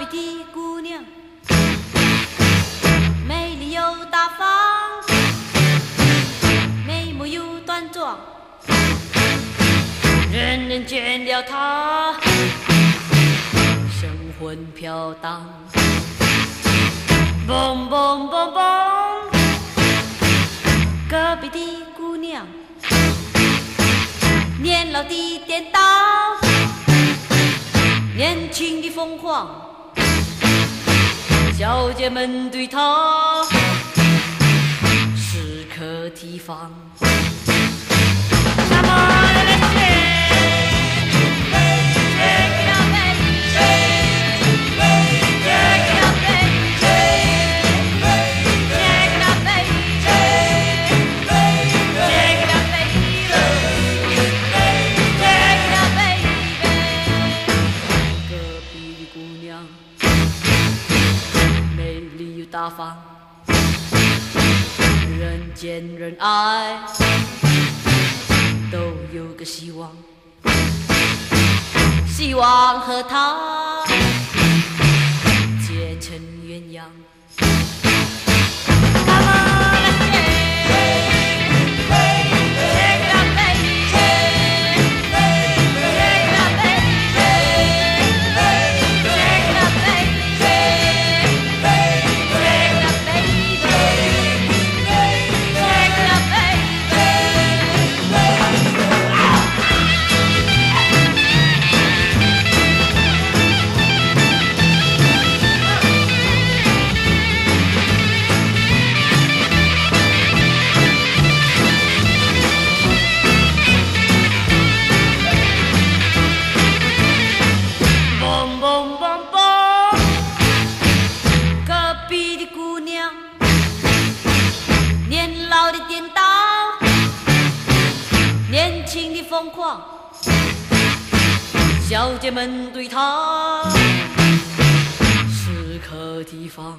隔壁的姑娘，美丽又大方，眉目又端庄，人人见了她，神魂飘荡。蹦蹦蹦蹦，隔壁的姑娘，年老的颠倒，年轻的疯狂。小姐们对他时刻提防。大方，人见人爱。都有个希望，希望和他结成鸳鸯。的姑娘，年老的颠倒，年轻的疯狂，小姐们对她时刻提防。